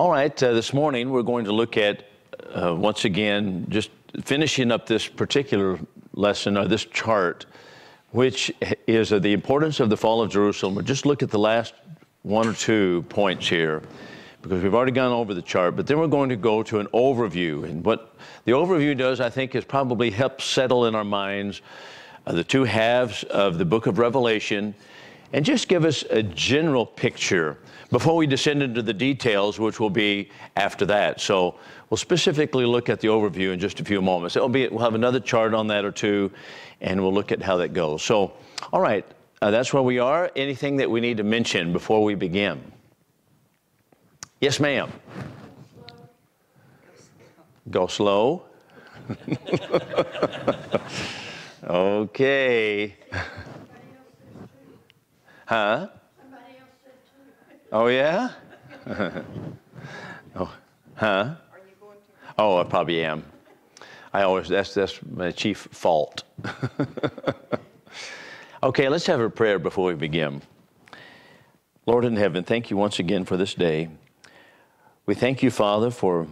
All right, uh, this morning we're going to look at, uh, once again, just finishing up this particular lesson or this chart, which is uh, the importance of the fall of Jerusalem. We'll just look at the last one or two points here because we've already gone over the chart, but then we're going to go to an overview. And what the overview does, I think, is probably help settle in our minds uh, the two halves of the book of Revelation and just give us a general picture before we descend into the details, which will be after that. So we'll specifically look at the overview in just a few moments. It'll be, we'll have another chart on that or two, and we'll look at how that goes. So, all right, uh, that's where we are. Anything that we need to mention before we begin? Yes, ma'am. Go slow. okay. Huh? Oh, yeah? oh, huh? Oh, I probably am. I always, that's, that's my chief fault. okay, let's have a prayer before we begin. Lord in heaven, thank you once again for this day. We thank you, Father, for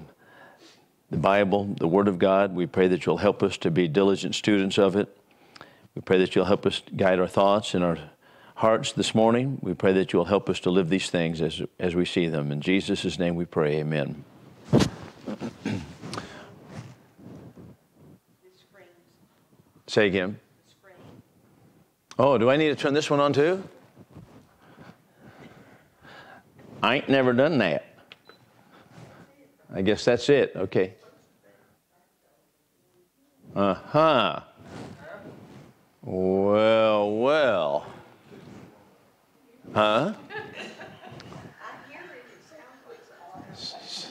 the Bible, the Word of God. We pray that you'll help us to be diligent students of it. We pray that you'll help us guide our thoughts and our hearts this morning. We pray that you'll help us to live these things as, as we see them. In Jesus' name we pray, amen. Say again. Oh, do I need to turn this one on too? I ain't never done that. I guess that's it. Okay. Uh huh. Well, well. Huh?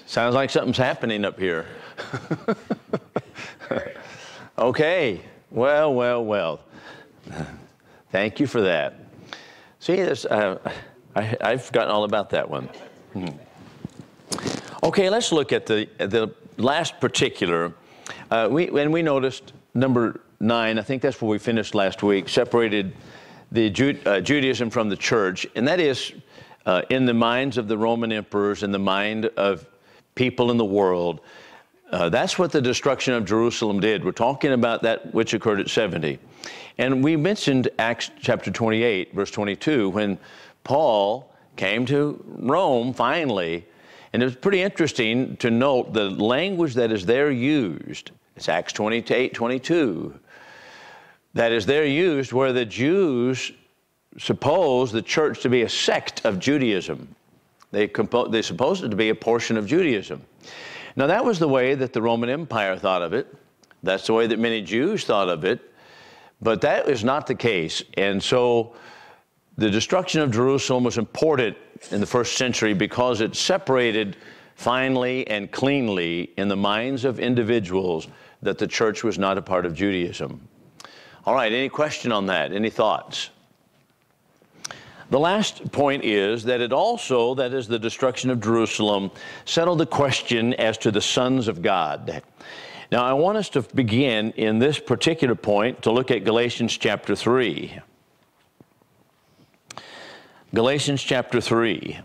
Sounds like something's happening up here. okay. Well, well, well. Thank you for that. See, this, uh, I, have forgotten all about that one. Hmm. Okay, let's look at the, the last particular. Uh, we, and we noticed number nine, I think that's where we finished last week, separated the Ju- uh, Judaism from the church, and that is uh, in the minds of the Roman emperors, in the mind of people in the world. Uh, that's what the destruction of Jerusalem did. We're talking about that which occurred at 70. And we mentioned Acts chapter 28, verse 22, when Paul came to Rome finally. And it was pretty interesting to note the language that is there used. It's Acts 28, 22 that is there used where the Jews suppose the church to be a sect of Judaism. They, compo- they supposed it to be a portion of Judaism. Now, that was the way that the Roman Empire thought of it. That's the way that many Jews thought of it. But that is not the case. And so the destruction of Jerusalem was important in the first century because it separated finally and cleanly in the minds of individuals that the church was not a part of Judaism. All right, any question on that? Any thoughts? The last point is that it also, that is the destruction of Jerusalem, settled the question as to the sons of God. Now, I want us to begin in this particular point to look at Galatians chapter 3. Galatians chapter 3.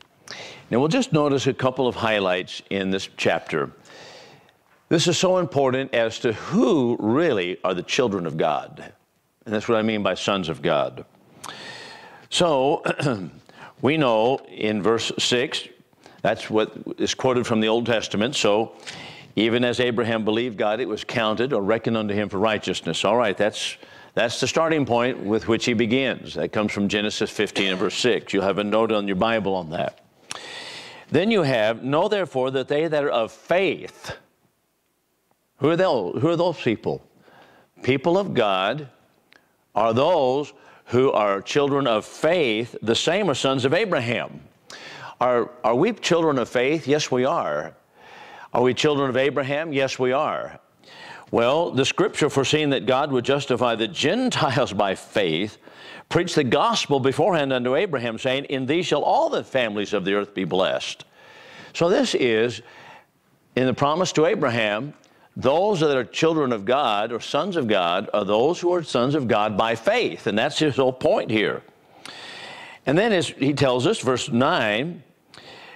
Now, we'll just notice a couple of highlights in this chapter. This is so important as to who really are the children of God. And that's what I mean by sons of God. So we know in verse 6, that's what is quoted from the Old Testament. So even as Abraham believed God, it was counted or reckoned unto him for righteousness. All right, that's, that's the starting point with which he begins. That comes from Genesis 15 and verse 6. You'll have a note on your Bible on that. Then you have, know therefore that they that are of faith, who are those? Who are those people? People of God are those who are children of faith, the same as sons of Abraham. Are, are we children of faith? Yes, we are. Are we children of Abraham? Yes, we are. Well, the scripture foreseeing that God would justify the Gentiles by faith preached the gospel beforehand unto Abraham, saying, In thee shall all the families of the earth be blessed. So, this is in the promise to Abraham those that are children of God or sons of God are those who are sons of God by faith. And that's his whole point here. And then as he tells us, verse 9,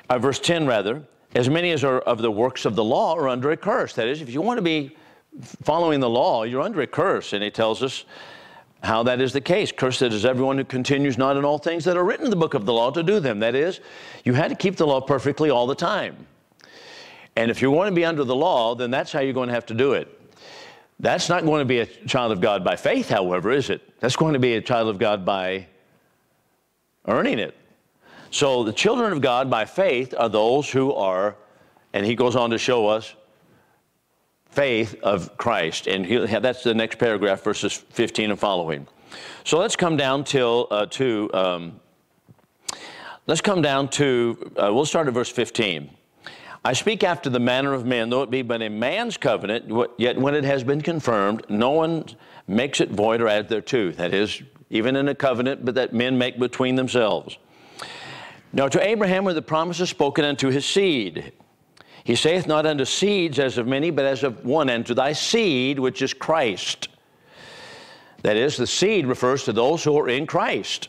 uh, verse 10 rather, as many as are of the works of the law are under a curse. That is, if you want to be following the law, you're under a curse. And he tells us how that is the case. Cursed is everyone who continues not in all things that are written in the book of the law to do them. That is, you had to keep the law perfectly all the time. And if you want to be under the law, then that's how you're going to have to do it. That's not going to be a child of God by faith, however, is it? That's going to be a child of God by earning it. So the children of God by faith are those who are, and he goes on to show us, faith of Christ. And that's the next paragraph, verses 15 and following. So let's come down till uh, to um, let's come down to uh, we'll start at verse 15. I speak after the manner of men, though it be but a man's covenant, yet when it has been confirmed, no one makes it void or adds thereto. That is, even in a covenant, but that men make between themselves. Now to Abraham were the promises spoken unto his seed. He saith not unto seeds as of many, but as of one, and to thy seed, which is Christ. That is, the seed refers to those who are in Christ.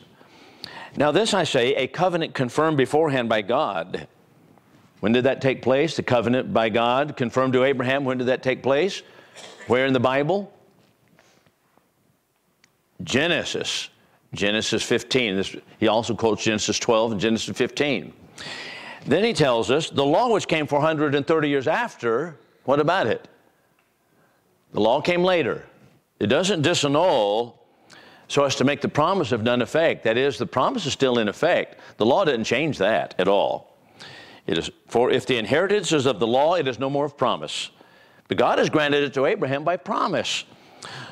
Now, this I say, a covenant confirmed beforehand by God. When did that take place? The covenant by God confirmed to Abraham. When did that take place? Where in the Bible? Genesis. Genesis 15. This, he also quotes Genesis 12 and Genesis 15. Then he tells us the law which came 430 years after, what about it? The law came later. It doesn't disannul so as to make the promise of none effect. That is, the promise is still in effect. The law didn't change that at all. It is, for if the inheritance is of the law, it is no more of promise. But God has granted it to Abraham by promise.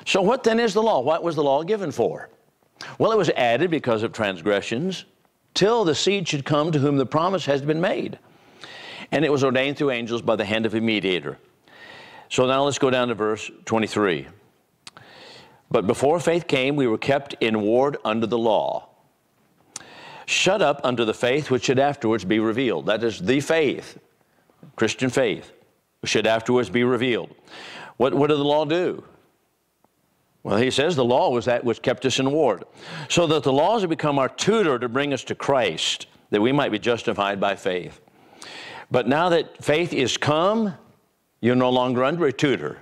So what then is the law? What was the law given for? Well, it was added because of transgressions till the seed should come to whom the promise has been made. And it was ordained through angels by the hand of a mediator. So now let's go down to verse 23. But before faith came, we were kept in ward under the law, shut up under the faith which should afterwards be revealed. That is the faith, Christian faith, should afterwards be revealed. What, what did the law do? Well, he says the law was that which kept us in ward. So that the laws have become our tutor to bring us to Christ, that we might be justified by faith. But now that faith is come, you're no longer under a tutor.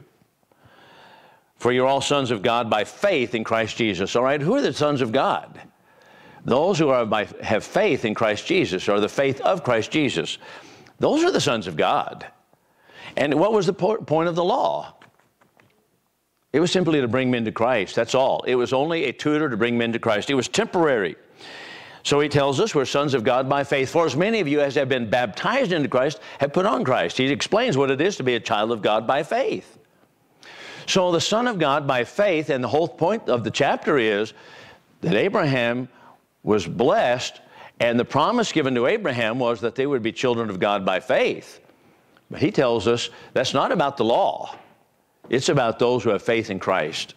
For you're all sons of God by faith in Christ Jesus. All right, who are the sons of God? Those who are by, have faith in Christ Jesus, or the faith of Christ Jesus. Those are the sons of God. And what was the point of the law? It was simply to bring men to Christ. That's all. It was only a tutor to bring men to Christ. It was temporary. So he tells us we're sons of God by faith. For as many of you as have been baptized into Christ have put on Christ. He explains what it is to be a child of God by faith. So the Son of God by faith, and the whole point of the chapter is that Abraham was blessed, and the promise given to Abraham was that they would be children of God by faith. But he tells us that's not about the law. It's about those who have faith in Christ.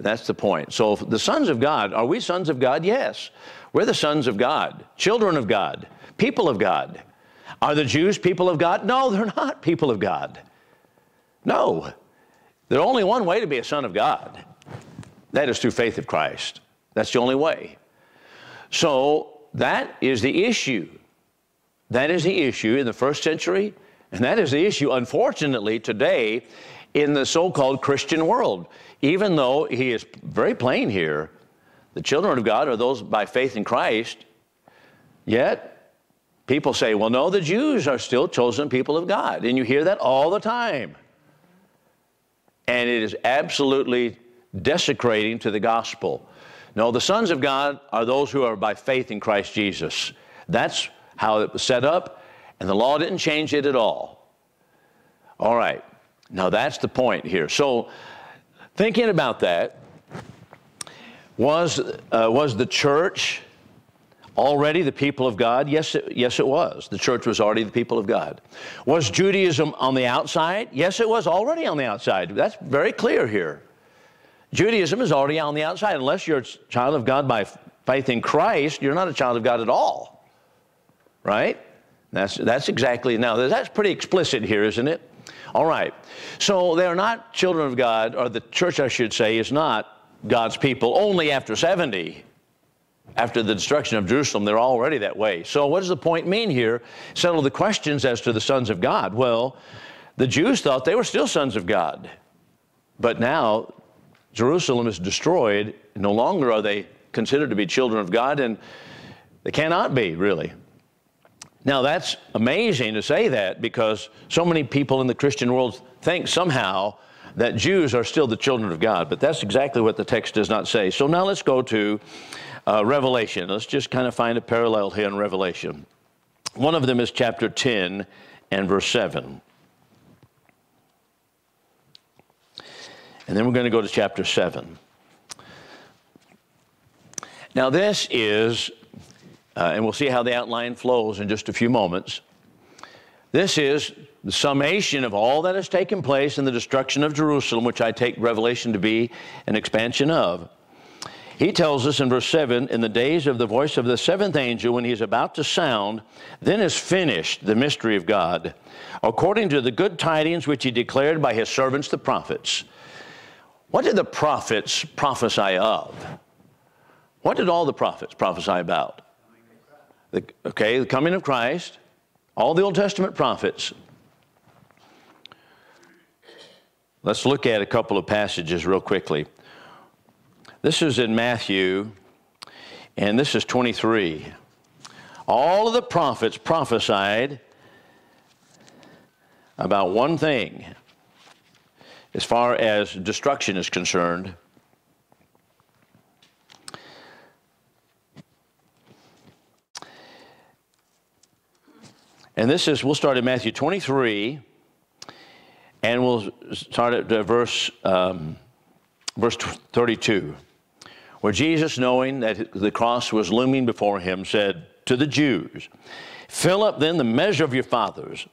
That's the point. So, the sons of God, are we sons of God? Yes. We're the sons of God, children of God, people of God. Are the Jews people of God? No, they're not people of God. No. There's only one way to be a son of God that is through faith of Christ. That's the only way. So, that is the issue. That is the issue in the first century, and that is the issue, unfortunately, today in the so called Christian world. Even though he is very plain here, the children of God are those by faith in Christ, yet people say, well, no, the Jews are still chosen people of God. And you hear that all the time. And it is absolutely desecrating to the gospel. No, the sons of God are those who are by faith in Christ Jesus. That's how it was set up, and the law didn't change it at all. All right. Now that's the point here. So, thinking about that, was, uh, was the church already the people of God? Yes it, yes, it was. The church was already the people of God. Was Judaism on the outside? Yes, it was already on the outside. That's very clear here. Judaism is already on the outside. Unless you're a child of God by faith in Christ, you're not a child of God at all. Right? That's, that's exactly, now that's pretty explicit here, isn't it? All right. So they're not children of God, or the church, I should say, is not God's people only after 70. after the destruction of Jerusalem, they're already that way. So, what does the point mean here? Settle the questions as to the sons of God. Well, the Jews thought they were still sons of God. But now, Jerusalem is destroyed. No longer are they considered to be children of God, and they cannot be, really. Now, that's amazing to say that because so many people in the Christian world think somehow that Jews are still the children of God, but that's exactly what the text does not say. So now let's go to uh, Revelation. Let's just kind of find a parallel here in Revelation. One of them is chapter 10 and verse 7. And then we're going to go to chapter 7. Now, this is, uh, and we'll see how the outline flows in just a few moments. This is the summation of all that has taken place in the destruction of Jerusalem, which I take Revelation to be an expansion of. He tells us in verse 7 In the days of the voice of the seventh angel, when he is about to sound, then is finished the mystery of God, according to the good tidings which he declared by his servants the prophets. What did the prophets prophesy of? What did all the prophets prophesy about? The, okay, the coming of Christ, all the Old Testament prophets. Let's look at a couple of passages real quickly. This is in Matthew, and this is 23. All of the prophets prophesied about one thing as far as destruction is concerned. And this is, we'll start at Matthew 23, and we'll start at uh, verse, um, verse 32 where Jesus, knowing that the cross was looming before him, said to the Jews, Fill up then the measure of your fathers,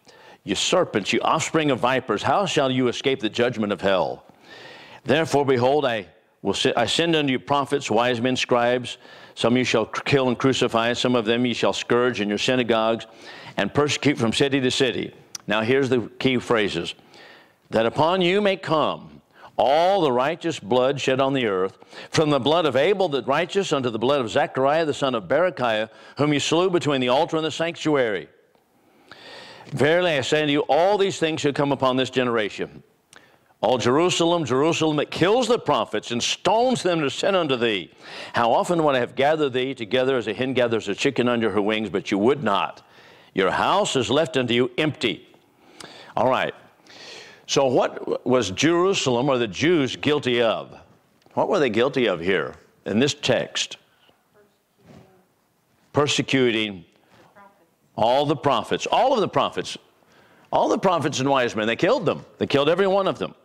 you serpents, you offspring of vipers, how shall you escape the judgment of hell? Therefore, behold, I will I send unto you prophets, wise men, scribes. Some you shall kill and crucify, some of them you shall scourge in your synagogues and persecute from city to city. Now, here's the key phrases that upon you may come all the righteous blood shed on the earth, from the blood of Abel the righteous unto the blood of Zechariah the son of Berechiah, whom you slew between the altar and the sanctuary. Verily I say unto you, all these things shall come upon this generation. All Jerusalem, Jerusalem, that kills the prophets and stones them to sin unto thee. How often would I have gathered thee together as a hen gathers a chicken under her wings, but you would not. Your house is left unto you empty. All right. So, what was Jerusalem or the Jews guilty of? What were they guilty of here in this text? Persecuting all the prophets, all of the prophets, all the prophets and wise men. They killed them, they killed every one of them.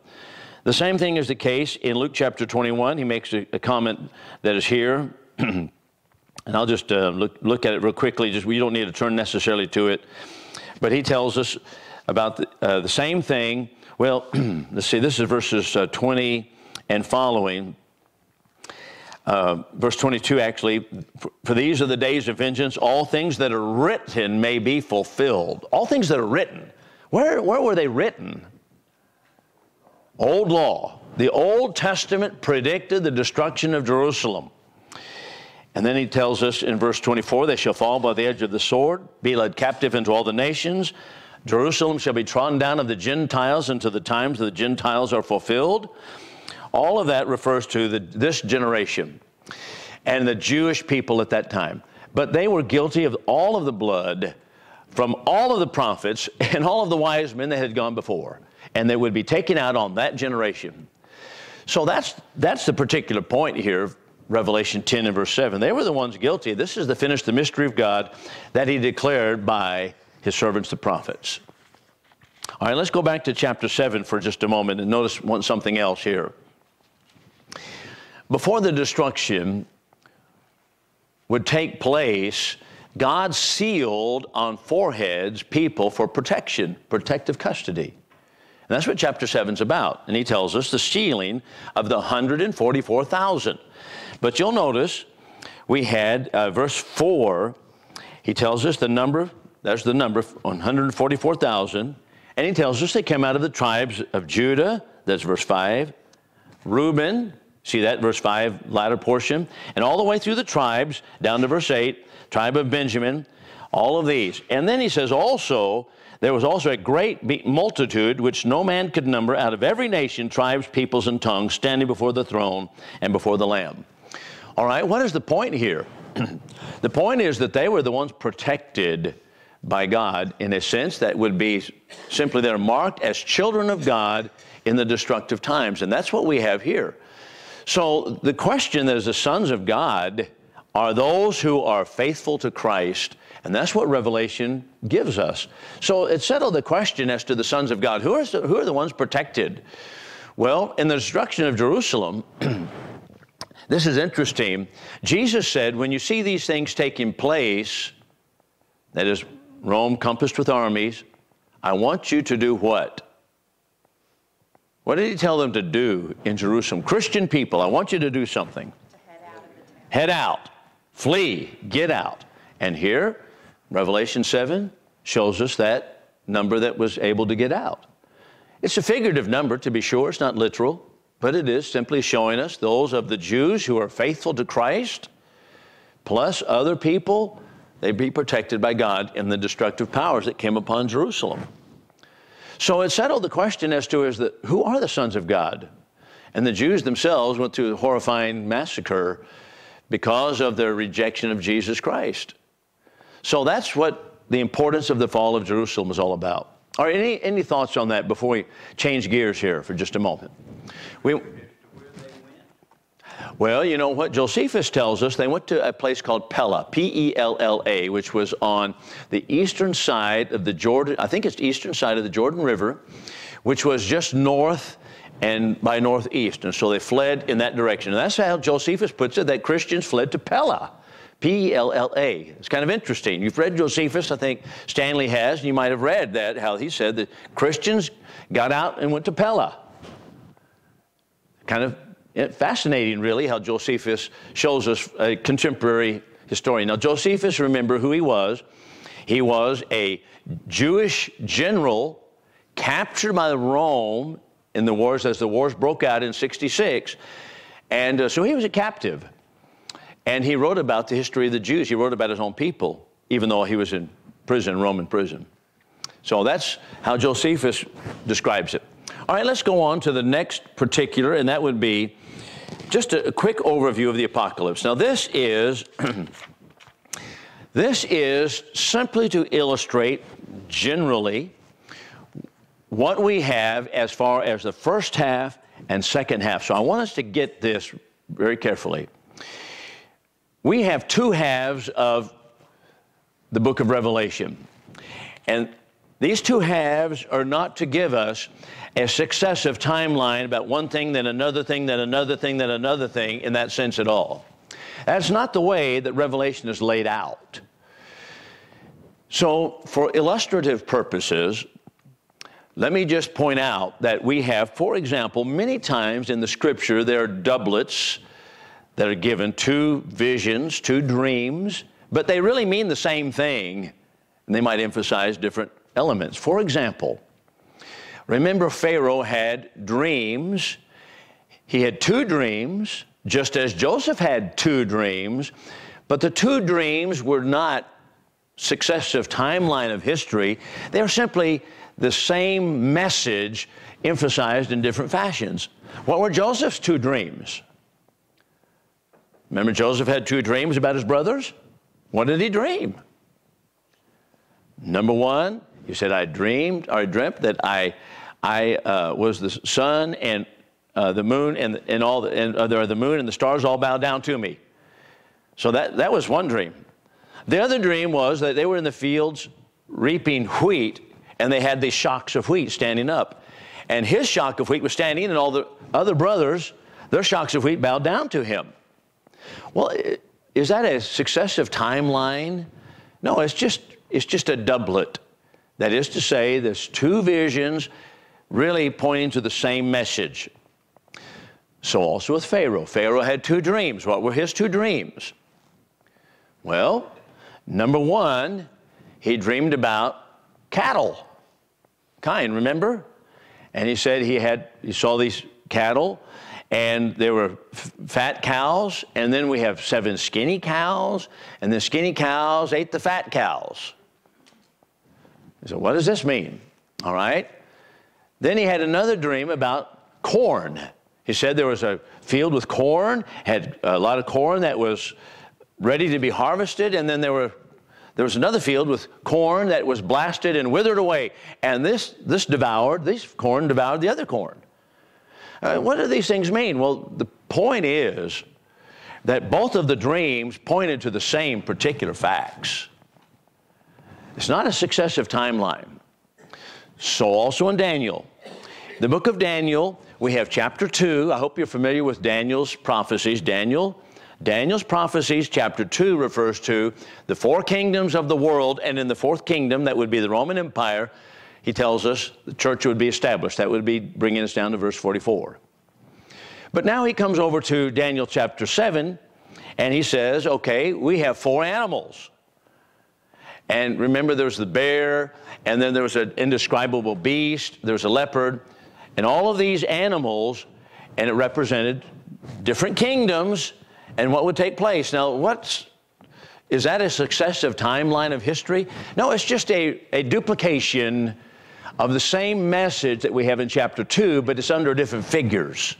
The same thing is the case in Luke chapter 21. He makes a, a comment that is here. and I'll just uh, look, look at it real quickly. Just we don't need to turn necessarily to it. But he tells us about the, uh, the same thing well, let's see, this is verses uh, 20 and following. Uh, verse 22 actually, for these are the days of vengeance, all things that are written may be fulfilled. All things that are written. Where, where were they written? Old law. The Old Testament predicted the destruction of Jerusalem. And then he tells us in verse 24 they shall fall by the edge of the sword, be led captive into all the nations. Jerusalem shall be trodden down of the Gentiles until the times of the Gentiles are fulfilled. All of that refers to the, this generation and the Jewish people at that time. But they were guilty of all of the blood from all of the prophets and all of the wise men that had gone before. And they would be taken out on that generation. So that's, that's the particular point here Revelation 10 and verse 7. They were the ones guilty. This is the finished the mystery of God that he declared by his servants, the prophets. All right, let's go back to chapter 7 for just a moment and notice one, something else here. Before the destruction would take place, God sealed on foreheads people for protection, protective custody. And that's what chapter 7 is about. And he tells us the sealing of the 144,000. But you'll notice we had uh, verse 4, he tells us the number that's the number, 144,000. And he tells us they came out of the tribes of Judah, that's verse 5, Reuben, See that, verse 5, latter portion? And all the way through the tribes, down to verse 8, tribe of Benjamin, all of these. And then he says, also, there was also a great multitude which no man could number out of every nation, tribes, peoples, and tongues standing before the throne and before the Lamb. All right, what is the point here? the point is that they were the ones protected by God in a sense that would be simply they're marked as children of God in the destructive times. And that's what we have here. So the question that is the sons of God are those who are faithful to Christ, and that's what Revelation gives us. So it settled the question as to the sons of God. Who are, who are the ones protected? Well, in the destruction of Jerusalem, this is interesting. Jesus said, when you see these things taking place, that is, Rome compassed with armies, I want you to do what? What did he tell them to do in Jerusalem? Christian people, I want you to do something. To head out Head out, flee, get out. And here, Revelation 7 shows us that number that was able to get out. It's a figurative number, to be sure, it's not literal, but it is simply showing us those of the Jews who are faithful to Christ, plus other people, they'd be protected by God in the destructive powers that came upon Jerusalem. So it settled the question as to is who are the sons of God? And the Jews themselves went through a horrifying massacre because of their rejection of Jesus Christ. So that's what the importance of the fall of Jerusalem is all about. Right, any, any thoughts on that before we change gears here for just a moment? We, well, you know what? Josephus tells us they went to a place called Pella, P E L L A, which was on the eastern side of the Jordan, I think it's the eastern side of the Jordan River, which was just north and by northeast. And so they fled in that direction. And that's how Josephus puts it that Christians fled to Pella. P E L L A. It's kind of interesting. You've read Josephus, I think Stanley has, and you might have read that, how he said that Christians got out and went to Pella. Kind of fascinating, really, how Josephus shows us a contemporary historian. Now, Josephus, remember who he was. He was a Jewish general captured by Rome in the wars as the wars broke out in 66. And uh, so he was a captive. And he wrote about the history of the Jews. He wrote about his own people, even though he was in prison, Roman prison. So that's how Josephus describes it. All right, let's go on to the next particular, and that would be just a, quick overview of the apocalypse. Now, this is this is simply to illustrate generally what we have as far as the first half and second half. So I want us to get this very carefully. We have two halves of the book of Revelation. And these two halves are not to give us a successive timeline about one thing, then another thing, then another thing, then another thing in that sense at all. That's not the way that Revelation is laid out. So, for illustrative purposes, let me just point out that we have, for example, many times in the scripture there are doublets that are given, two visions, two dreams, but they really mean the same thing, and they might emphasize different elements. For example, Remember, Pharaoh had dreams. He had two dreams, just as Joseph had two dreams, but the two dreams were not successive timeline of history. They're simply the same message emphasized in different fashions. What were Joseph's two dreams? Remember, Joseph had two dreams about his brothers? What did he dream? Number one, he said, I dreamed, or I dreamt that I I uh, was the sun and uh, the moon and, and all the, and, uh, the moon and the stars all bowed down to me. So that, that was one dream. The other dream was that they were in the fields reaping wheat and they had these shocks of wheat standing up. And his shock of wheat was standing and all the other brothers, their shocks of wheat bowed down to him. Well, is that a successive timeline? No, it's just, it's just a doublet. That is to say, there's two visions really pointing to the same message. So, also with Pharaoh. Pharaoh had two dreams. What were his two dreams? Well, number one, he dreamed about cattle. Kine, remember? And he said he had he saw these cattle and there were fat cows, and then we have seven skinny cows, and the skinny cows ate the fat cows. So, what does this mean? All right. Then he had another dream about corn. He said there was a field with corn, had a lot of corn that was ready to be harvested, and then there were there was another field with corn that was blasted and withered away, and this this devoured this corn devoured the other corn. Uh, what do these things mean? Well, the point is that both of the dreams pointed to the same particular facts. It's not a successive timeline. So also in Daniel. The book of Daniel, we have chapter 2. I hope you're familiar with Daniel's prophecies. Daniel Daniel's prophecies, chapter 2, refers to the four kingdoms of the world, and in the fourth kingdom, that would be the Roman Empire, he tells us the church would be established. That would be bringing us down to verse 44. But now he comes over to Daniel chapter 7, and he says, okay, we have four animals. And remember, there's the bear, and then there was an indescribable beast, there's a leopard, and all of these animals, and it represented different kingdoms and what would take place. Now, what's is that a successive timeline of history? No, it's just a, a duplication of the same message that we have in chapter 2, but it's under different figures.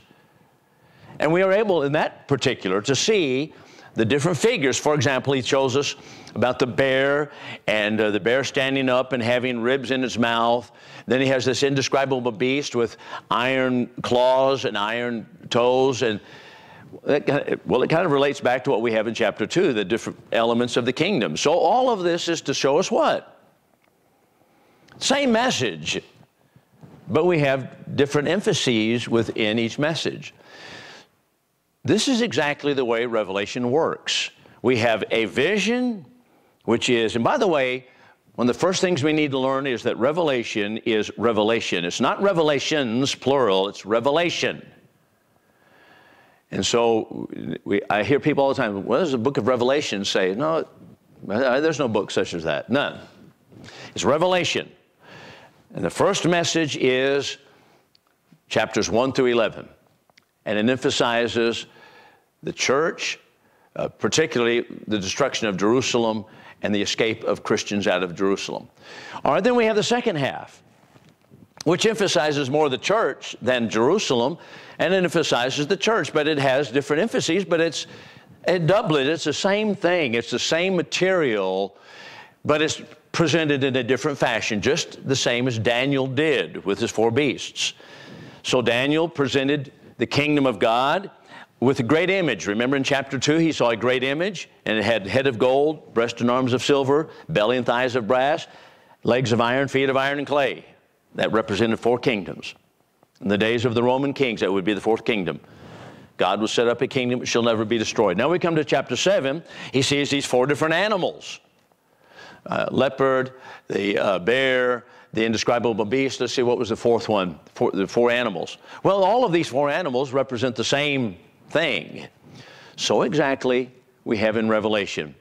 And we are able, in that particular, to see the different figures. For example, he shows us about the bear and uh, the bear standing up and having ribs in its mouth. Then he has this indescribable beast with iron claws and iron toes. And it, well, it kind of relates back to what we have in chapter 2, the different elements of the kingdom. So all of this is to show us what? Same message, but we have different emphases within each message. This is exactly the way Revelation works. We have a vision, which is, and by the way, one of the first things we need to learn is that revelation is revelation. It's not revelations, plural, it's revelation. And so we, I hear people all the time, what does the book of Revelation say? No, uh, there's no book such as that. None. It's revelation. And the first message is chapters 1 through 11. And it emphasizes the church, uh, particularly the destruction of Jerusalem and the escape of Christians out of Jerusalem. All right, then we have the second half, which emphasizes more the church than Jerusalem, and it emphasizes the church, but it has different emphases, but it's a doublet, it's the same thing, it's the same material, but it's presented in a different fashion, just the same as Daniel did with his four beasts. So Daniel presented the kingdom of God with a great image. Remember in chapter 2, he saw a great image, and it had head of gold, breast and arms of silver, belly and thighs of brass, legs of iron, feet of iron and clay. That represented four kingdoms. In the days of the Roman kings, that would be the fourth kingdom. God will set up a kingdom that shall never be destroyed. Now we come to chapter 7. He sees these four different animals uh, leopard, the uh, bear, the indescribable beast. Let's see, what was the fourth one? Four, the four animals. Well, all of these four animals represent the same thing. So exactly we have in Revelation.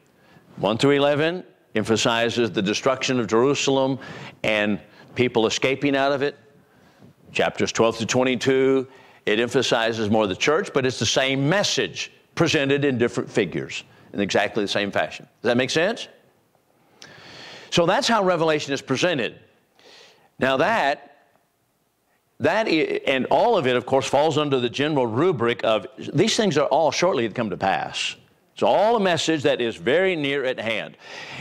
1 through 11 emphasizes the destruction of Jerusalem and people escaping out of it. Chapters 12 to 22, it emphasizes more the church, but it's the same message presented in different figures in exactly the same fashion. Does that make sense? So that's how Revelation is presented. Now that that is, and all of it, of course, falls under the general rubric of these things are all shortly to come to pass. It's all a message that is very near at hand.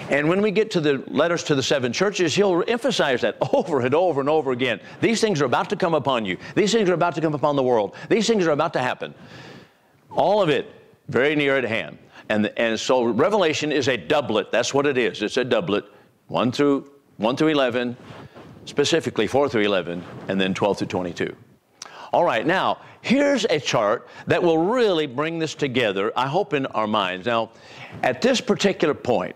And when we get to the letters to the seven churches, he'll emphasize that over and over and over again. These things are about to come upon you. These things are about to come upon the world. These things are about to happen. All of it very near at hand. And, and so Revelation is a doublet. That's what it is. It's a doublet. 1 through 1 through 11, specifically 4 through 11, and then 12 through 22. All right, now, here's a chart that will really bring this together, I hope, in our minds. Now, at this particular point,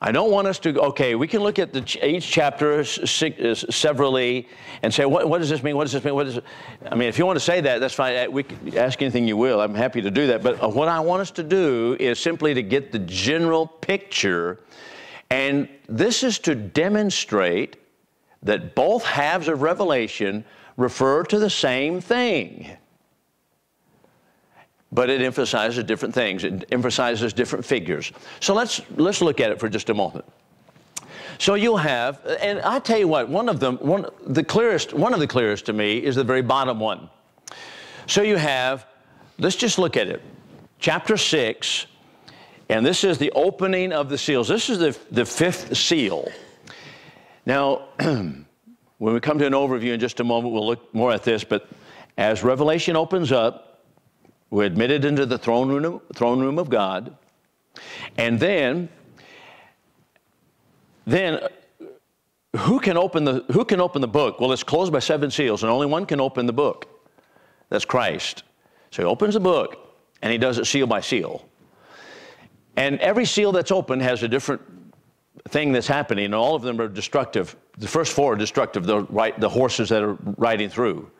I don't want us to, okay, we can look at the, each chapter severally and say, what, what, does this mean? What does this mean? What does? I mean, if you want to say that, that's fine. We can ask anything you will. I'm happy to do that. But uh, what I want us to do is simply to get the general picture. And this is to demonstrate that both halves of Revelation refer to the same thing. but it emphasizes different things. It emphasizes different figures. So let's, let's look at it for just a moment. So you'll have, and I tell you what, one of them, one, the clearest, one of the clearest to me is the very bottom one. So you have, let's just look at it. Chapter 6, and this is the opening of the seals. This is the, the fifth seal. Now, when we come to an overview in just a moment, we'll look more at this, but as Revelation opens up, we're admitted into the throne room, throne room of God. And then, then who can open the who can open the book? Well, it's closed by seven seals, and only one can open the book. That's Christ. So he opens the book and he does it seal by seal. And every seal that's open has a different thing that's happening, and all of them are destructive. The first four are destructive, the, right, the horses that are riding through.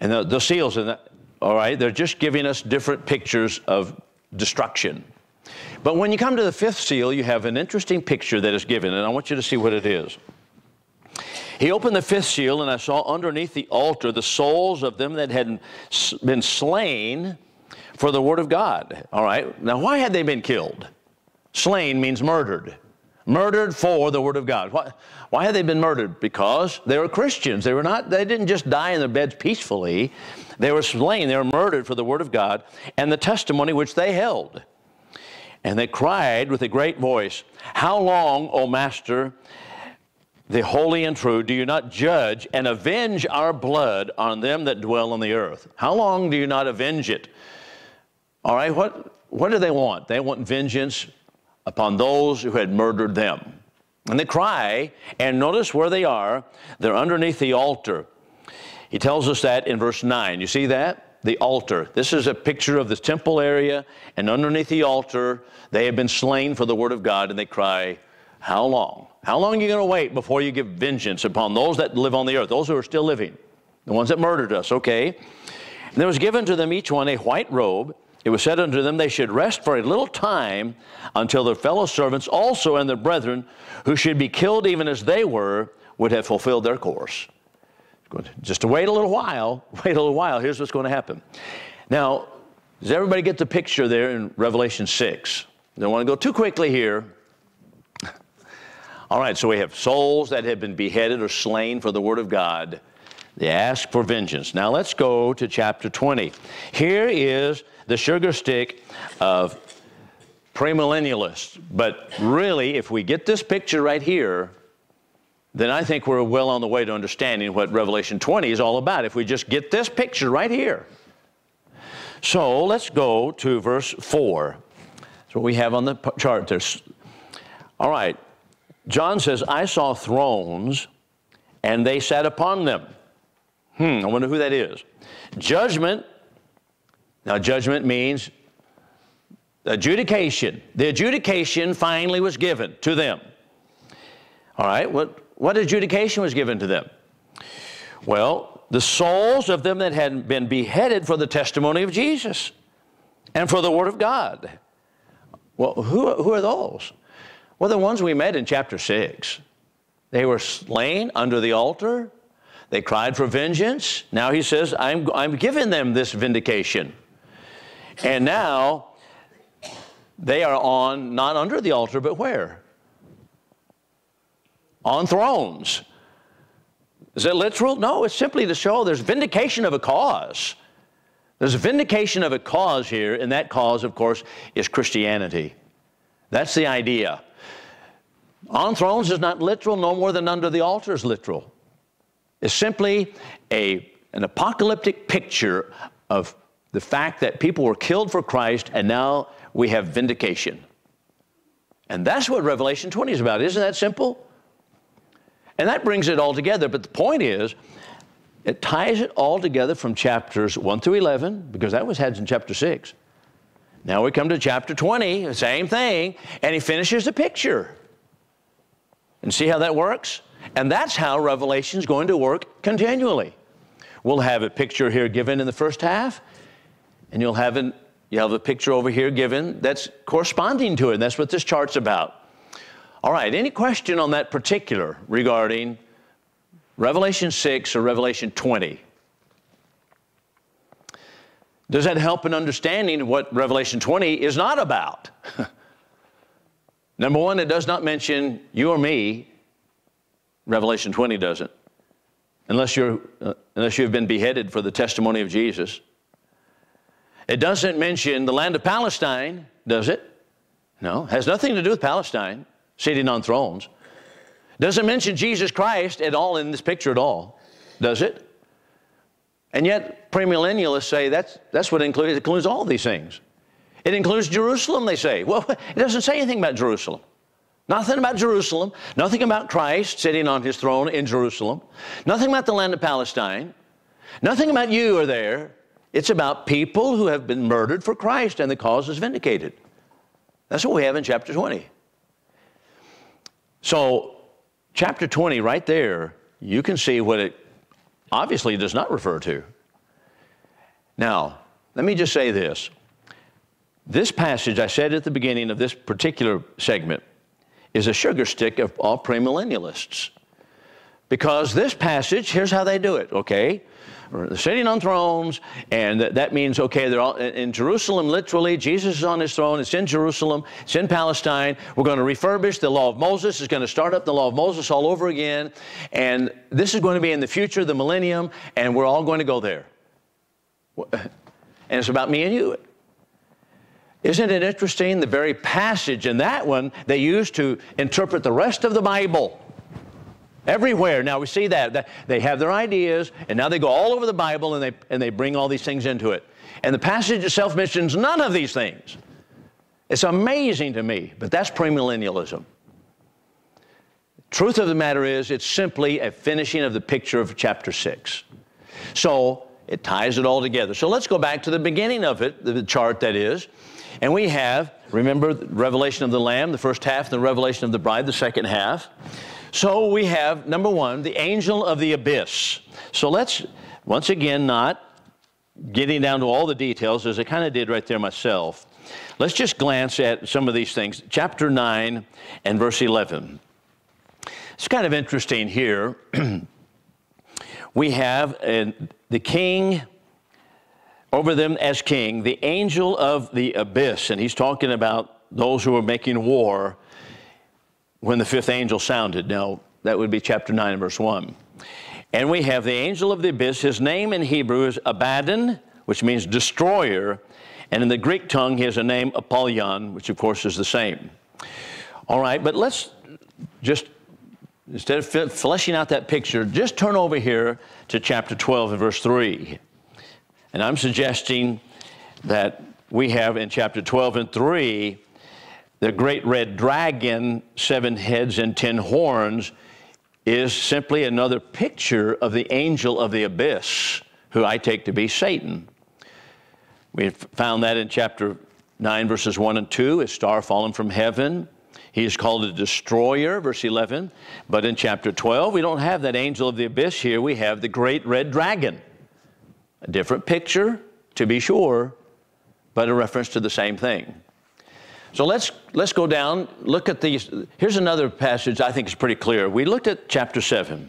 And the, the seals, and all right? They're just giving us different pictures of destruction. But when you come to the fifth seal, you have an interesting picture that is given, and I want you to see what it is. He opened the fifth seal, and I saw underneath the altar the souls of them that had been slain for the word of God. All right? Now, why had they been killed? Slain means murdered. Murdered for the word of God. Why, why had they been murdered? Because they were Christians. They were not, they didn't just die in their beds peacefully. They were slain, they were murdered for the word of God and the testimony which they held. And they cried with a great voice, How long, O Master, the holy and true, do you not judge and avenge our blood on them that dwell on the earth? How long do you not avenge it? All right, what, what do they want? They want vengeance upon those who had murdered them. And they cry, and notice where they are. They're underneath the altar. He tells us that in verse 9. You see that? The altar. This is a picture of the temple area, and underneath the altar, they have been slain for the word of God, and they cry, How long? How long are you going to wait before you give vengeance upon those that live on the earth, those who are still living, the ones that murdered us, okay? And there was given to them each one a white robe. It was said unto them they should rest for a little time until their fellow servants also and their brethren, who should be killed even as they were, would have fulfilled their course. Just to wait a little while, wait a little while, here's what's going to happen. Now, does everybody get the picture there in Revelation 6? Don't want to go too quickly here. All right, so we have souls that have been beheaded or slain for the Word of God. They ask for vengeance. Now let's go to chapter 20. Here is the sugar stick of premillennialists. But really, if we get this picture right here, then I think we're well on the way to understanding what Revelation 20 is all about if we just get this picture right here. So let's go to verse 4. That's what we have on the chart there. All right. John says, I saw thrones and they sat upon them. Hmm, I wonder who that is. Judgment. Now, judgment means adjudication. The adjudication finally was given to them. All right, what, what adjudication was given to them? Well, the souls of them that had been beheaded for the testimony of Jesus and for the Word of God. Well, who, who are those? Well, the ones we met in chapter 6. They were slain under the altar. They cried for vengeance. Now he says, I'm, I'm giving them this vindication. And now they are on, not under the altar, but where? on thrones. Is it literal? No, it's simply to show there's vindication of a cause. There's a vindication of a cause here, and that cause, of course, is Christianity. That's the idea. On thrones is not literal, no more than under the altar is literal. It's simply a, an apocalyptic picture of the fact that people were killed for Christ, and now we have vindication. And that's what Revelation 20 is about. Isn't that simple? And that brings it all together. But the point is, it ties it all together from chapters 1 through 11, because that was had in chapter 6. Now we come to chapter 20, the same thing, and he finishes the picture. And see how that works? And that's how Revelation is going to work continually. We'll have a picture here given in the first half, and you'll have, an, you have a picture over here given that's corresponding to it. And that's what this chart's about. All right, any question on that particular regarding Revelation 6 or Revelation 20? Does that help in understanding what Revelation 20 is not about? Number one, it does not mention you or me. Revelation 20 doesn't. Unless, you're, uh, unless you've been beheaded for the testimony of Jesus. It doesn't mention the land of Palestine, does it? No, has nothing to do with Palestine, sitting on thrones. Doesn't mention Jesus Christ at all in this picture at all, does it? And yet, premillennialists say that's, that's what includes, it includes all these things. It includes Jerusalem, they say. Well, it doesn't say anything about Jerusalem. Nothing about Jerusalem, nothing about Christ sitting on his throne in Jerusalem, nothing about the land of Palestine, nothing about you or there. It's about people who have been murdered for Christ and the cause is vindicated. That's what we have in chapter 20. So, chapter 20, right there, you can see what it obviously does not refer to. Now, let me just say this. This passage, I said at the beginning of this particular segment, is a sugar stick of all premillennialists. Because this passage, here's how they do it, okay? They're sitting on thrones, and that means, okay, they're all in Jerusalem, literally. Jesus is on his throne. It's in Jerusalem, it's in Palestine. We're going to refurbish the law of Moses, is going to start up the law of Moses all over again. And this is going to be in the future, the millennium, and we're all going to go there. And it's about me and you. Isn't it interesting? The very passage in that one they use to interpret the rest of the Bible. Everywhere. Now we see that. They have their ideas, and now they go all over the Bible and they, and they bring all these things into it. And the passage itself mentions none of these things. It's amazing to me, but that's premillennialism. Truth of the matter is, it's simply a finishing of the picture of chapter 6. So it ties it all together. So let's go back to the beginning of it, the chart that is. And we have, remember, the revelation of the Lamb, the first half, and the revelation of the bride, the second half. So we have, number one, the angel of the abyss. So let's, once again, not getting down to all the details, as I kind of did right there myself. Let's just glance at some of these things. Chapter 9 and verse 11. It's kind of interesting here. we have uh, the king over them as king, the angel of the abyss. And he's talking about those who are making war when the fifth angel sounded. Now, that would be chapter 9 and verse 1. And we have the angel of the abyss. His name in Hebrew is Abaddon, which means destroyer. And in the Greek tongue, he has a name, Apollyon, which of course is the same. All right, but let's just, instead of fleshing out that picture, just turn over here to chapter 12 and verse 3. And I'm suggesting that we have in chapter 12 and 3 the great red dragon, seven heads and ten horns, is simply another picture of the angel of the abyss, who I take to be Satan. We found that in chapter 9, verses 1 and 2, a star fallen from heaven. He is called a destroyer, verse 11. But in chapter 12, we don't have that angel of the abyss here. We have the great red dragon. A different picture, to be sure, but a reference to the same thing. So let's, let's go down, look at these. Here's another passage I think is pretty clear. We looked at chapter 7.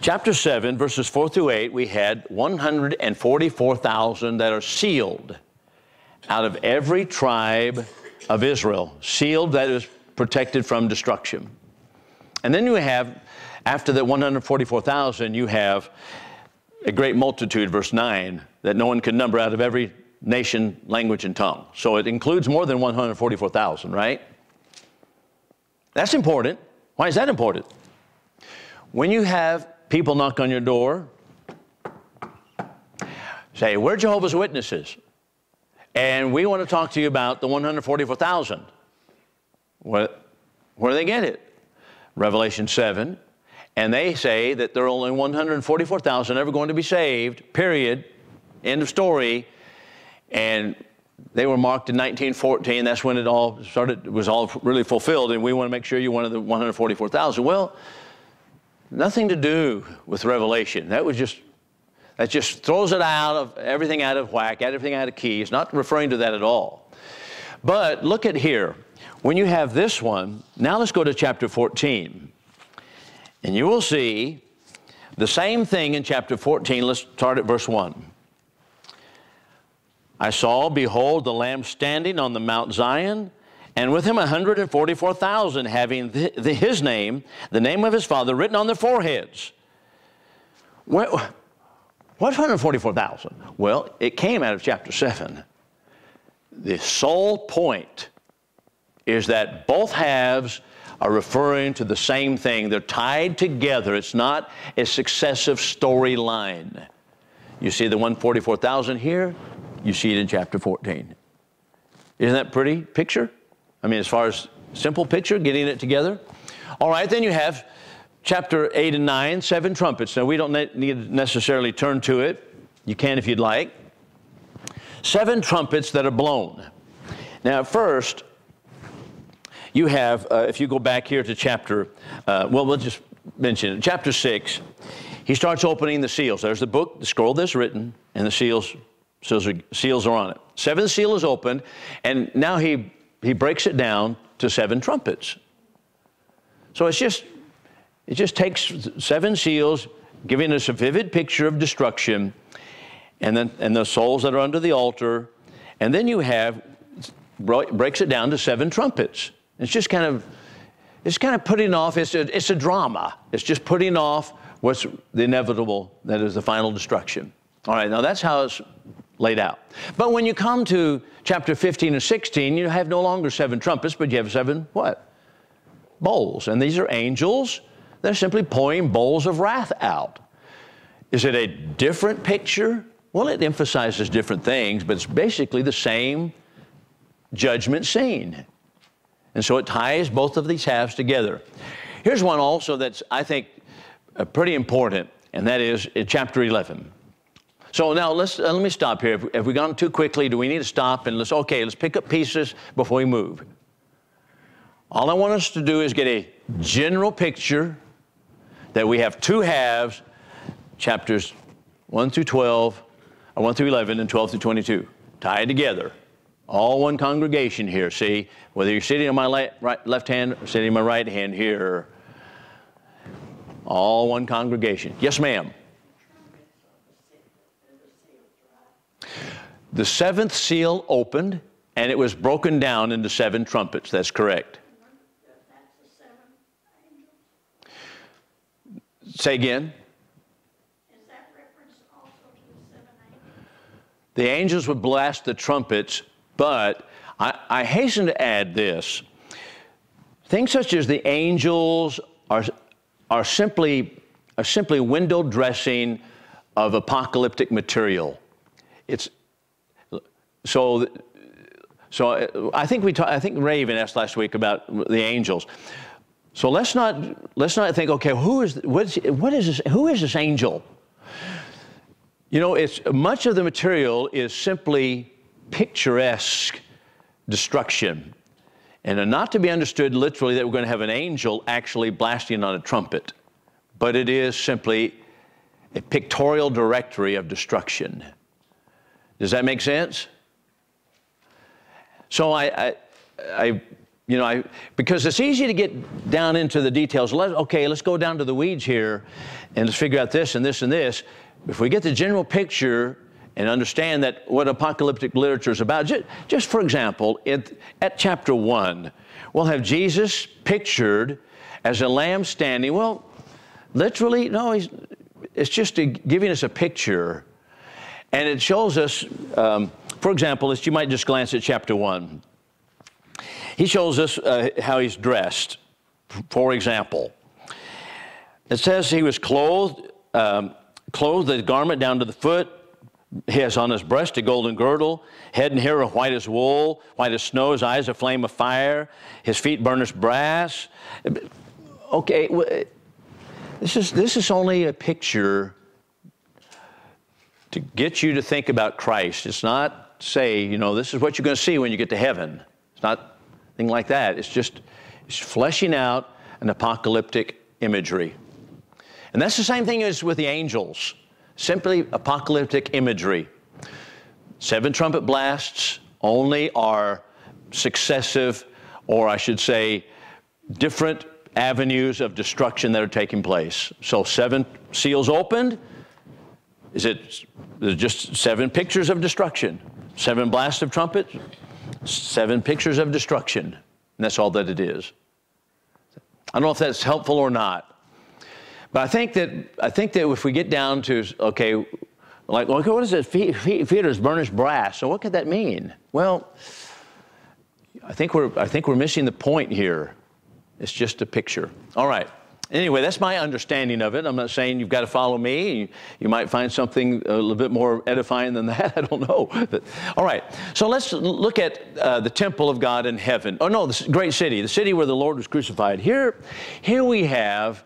Chapter 7, verses 4 through 8, we had 144,000 that are sealed out of every tribe of Israel, sealed that is protected from destruction. And then you have after that 144,000, you have a great multitude, verse 9, that no one can number out of every nation, language, and tongue. So it includes more than 144,000, right? That's important. Why is that important? When you have people knock on your door, say, We're Jehovah's Witnesses, and we want to talk to you about the 144,000. Where, where do they get it? Revelation 7, and they say that there are only 144,000 ever going to be saved, period, end of story. And they were marked in 1914. That's when it all started, it was all really fulfilled, and we want to make sure you're one of the 144,000. Well, nothing to do with Revelation. That was just that just throws it out of everything out of whack, everything out of key. It's not referring to that at all. But look at here. When you have this one, now let's go to chapter 14. And you will see The same thing in chapter 14. Let's start at verse 1. I saw, behold, the Lamb standing on the Mount Zion, and with him 144,000, having the, his name, the name of his Father, written on their foreheads. What, what's 144,000? Well, it came out of chapter 7. The sole point is that both halves are referring to the same thing. They're tied together. It's not a successive storyline. You see the 144,000 here, you see it in chapter 14. Isn't that pretty picture? I mean, as far as simple picture, getting it together. All right, then you have chapter 8 and 9, seven trumpets. Now, we don't need necessarily turn to it. You can if you'd like. Seven trumpets that are blown. Now, first, you have, uh, if you go back here to chapter, uh, well, we'll just mention it. Chapter 6, he starts opening the seals. There's the book, the scroll that's written, and the seals, seals, are, seals are on it. Seventh seal is opened, and now he, he breaks it down to seven trumpets. So it's just, it just takes seven seals, giving us a vivid picture of destruction, and then and the souls that are under the altar, and then you have breaks it down to seven trumpets. It's just kind of, it's kind of putting off, it's a, it's a drama. It's just putting off what's the inevitable, that is the final destruction. All right, now that's how it's laid out. But when you come to chapter 15 and 16, you have no longer seven trumpets, but you have seven what? Bowls. And these are angels. They're simply pouring bowls of wrath out. Is it a different picture? Well, it emphasizes different things, but it's basically the same judgment scene. And so it ties both of these halves together. Here's one also that's, I think, uh, pretty important, and that is in chapter 11. So now let's, uh, let me stop here. Have we gone too quickly? Do we need to stop and let's, okay, let's pick up pieces before we move. All I want us to do is get a general picture that we have two halves, chapters 1 through 12, or 1 through 11, and 12 through 22, tied together. All one congregation here, see? Whether you're sitting on my le- right, left hand or sitting on my right hand here, all one congregation. Yes, ma'am. The seventh seal opened and it was broken down into seven trumpets. That's correct. Say again. The angels would blast the trumpets but I, I hasten to add this things such as the angels are, are, simply, are simply window dressing of apocalyptic material. It's, so, so I think we I think Ray even asked last week about the angels. So let's not let's not think okay who is what is, what is this who is this angel? You know, it's much of the material is simply picturesque destruction. And not to be understood literally that we're going to have an angel actually blasting on a trumpet, but it is simply a pictorial directory of destruction. Does that make sense? So I, I, I you know, I, because it's easy to get down into the details. Let, okay, let's go down to the weeds here and let's figure out this and this and this. If we get the general picture, and understand that what apocalyptic literature is about. Just, just for example, it, at chapter 1, we'll have Jesus pictured as a lamb standing. Well, literally, no, he's, it's just a, giving us a picture. And it shows us, um, for example, you might just glance at chapter 1, he shows us uh, how he's dressed. For example, it says he was clothed, um, clothed the garment down to the foot, he has on his breast a golden girdle, head and hair are white as wool, white as snow, his eyes a flame of fire, his feet burnished brass. Okay, this is, this is only a picture to get you to think about Christ. It's not say, you know, this is what you're going to see when you get to heaven. It's not thing like that. It's just it's fleshing out an apocalyptic imagery. And that's the same thing as with the angels simply apocalyptic imagery. Seven trumpet blasts only are successive, or I should say, different avenues of destruction that are taking place. So, seven seals opened. Is it just seven pictures of destruction? Seven blasts of trumpets? Seven pictures of destruction. And that's all that it is. I don't know if that's helpful or not. But I think that I think that if we get down to okay, like okay, what is it? Feeders burnished brass. So what could that mean? Well, I think we're I think we're missing the point here. It's just a picture. All right. Anyway, that's my understanding of it. I'm not saying you've got to follow me. You, you might find something a little bit more edifying than that. I don't know. But, all right. So let's look at uh, the temple of God in heaven. Oh, no, the great city, the city where the Lord was crucified. Here, here we have,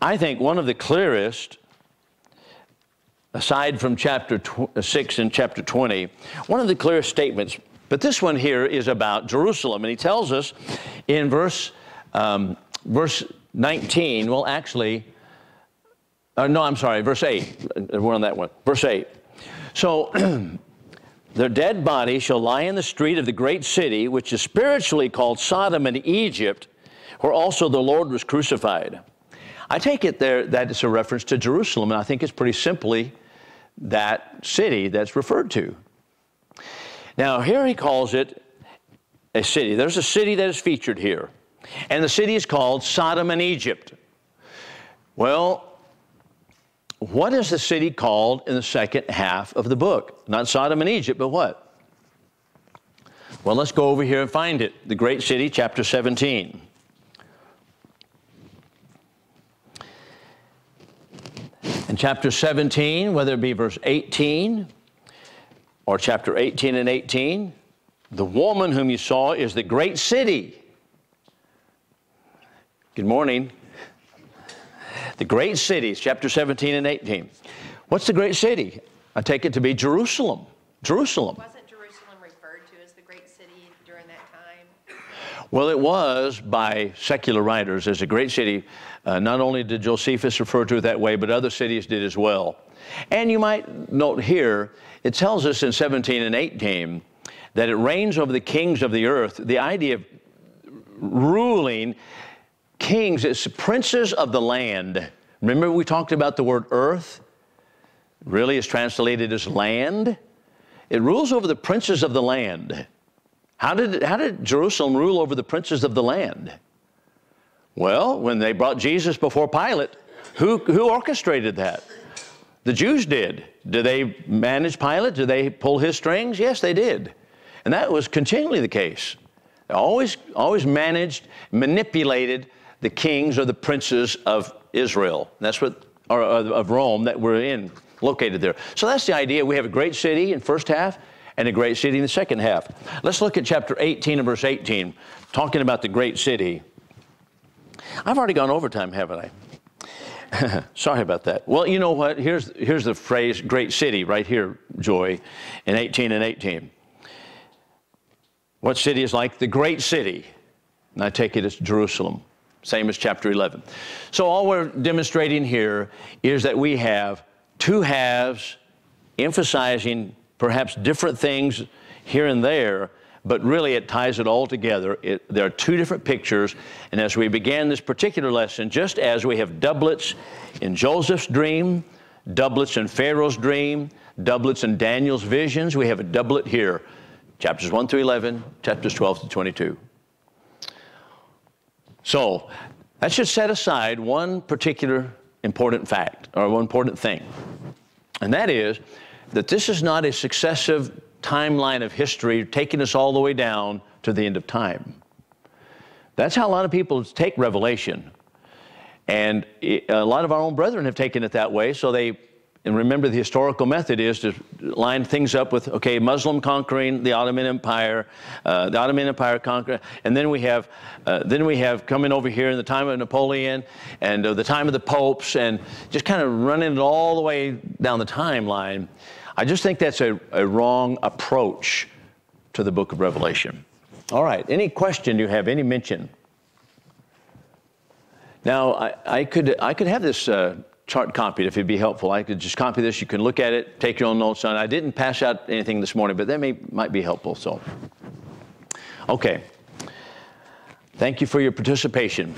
I think, one of the clearest, aside from chapter tw- 6 and chapter 20, one of the clearest statements. But this one here is about Jerusalem. And he tells us in verse, um, verse 19, well, actually, uh, no, I'm sorry, verse 8. We're on that one. Verse 8. So, their dead body shall lie in the street of the great city, which is spiritually called Sodom and Egypt, where also the Lord was crucified. I take it there that it's a reference to Jerusalem, and I think it's pretty simply that city that's referred to. Now, here he calls it a city. There's a city that is featured here. And the city is called Sodom and Egypt. Well, what is the city called in the second half of the book? Not Sodom and Egypt, but what? Well, let's go over here and find it. The great city, chapter 17. In chapter 17, whether it be verse 18 or chapter 18 and 18, the woman whom you saw is the great city Good morning. The great cities, chapter 17 and 18. What's the great city? I take it to be Jerusalem. Jerusalem referred to as the great city during that time? Well, it was by secular writers as a great city. Uh, not only did Josephus refer to it that way, but other cities did as well. And you might note here, it tells us in 17 and 18 that it reigns over the kings of the earth. The idea of ruling kings, it's princes of the land. Remember, we talked about the word earth? Really is translated as land. It rules over the princes of the land. How did, how did Jerusalem rule over the princes of the land? Well, when they brought Jesus before Pilate, who, who orchestrated that? The Jews did. Did they manage Pilate? Did they pull his strings? Yes, they did. And that was continually the case. They always, always managed, manipulated the kings or the princes of Israel. That's what, or of Rome that we're in, located there. So that's the idea. We have a great city in first half and a great city in the second half. Let's look at chapter 18 and verse 18, talking about the great city. I've already gone overtime, haven't I? Sorry about that. Well, you know what? Here's, here's the phrase great city right here, Joy, in 18 and 18. What city is like the great city? And I take it as Jerusalem same as chapter 11. So, all we're demonstrating here is that we have two halves emphasizing perhaps different things here and there, but really it ties it all together. It, there are two different pictures, and as we began this particular lesson, just as we have doublets in Joseph's dream, doublets in Pharaoh's dream, doublets in Daniel's visions, we have a doublet here chapters 1 through 11, chapters 12 to 22. So that should set aside one particular important fact or one important thing. And that is that this is not a successive timeline of history taking us all the way down to the end of time. That's how a lot of people take Revelation. And a lot of our own brethren have taken it that way, so they and remember, the historical method is to line things up with, okay, Muslim conquering the Ottoman Empire, uh, the Ottoman Empire conquering, and then we have, uh, then we have coming over here in the time of Napoleon and uh, the time of the popes, and just kind of running it all the way down the timeline. I just think that's a, a wrong approach to the book of Revelation. All right, any question you have, any mention? Now, I, I could, I could have this uh, chart copied if it'd be helpful. I could just copy this. You can look at it, take your own notes on it. I didn't pass out anything this morning, but that may, might be helpful. So, okay. Thank you for your participation.